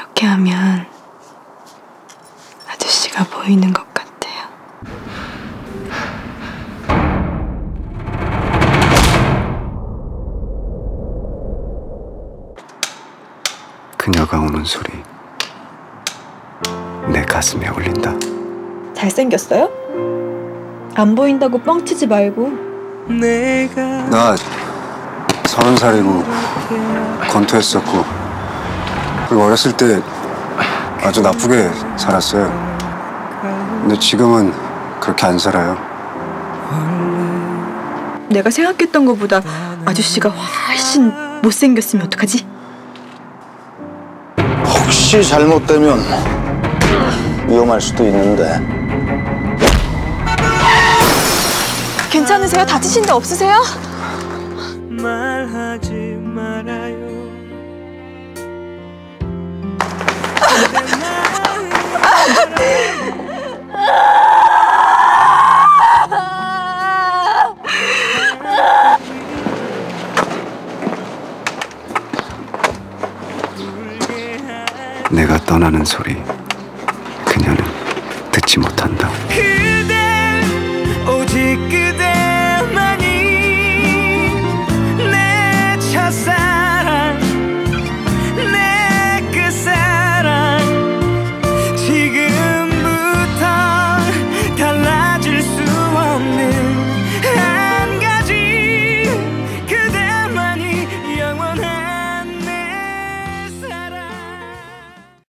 이렇게 하면 아저씨가 보이는 것 같아요. 그녀가 우는 소리 내 가슴에 울린다. 잘생겼어요? 안 보인다고 뻥치지 말고 나 서른 살이고 건투했었고 그리고 어렸을 때 아주 나쁘게 살았어요. 근데 지금은 그렇게 안 살아요. 내가 생각했던 것보다 아저씨가 훨씬 못생겼으면 어떡하지? 혹시 잘못되면 위험할 수도 있는데 괜찮으세요? 다치신 데 없으세요? 말하지 말아요 내가 떠나는 소리 그녀는 듣지 못한다.